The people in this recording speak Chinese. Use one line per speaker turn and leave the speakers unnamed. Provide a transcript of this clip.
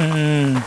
嗯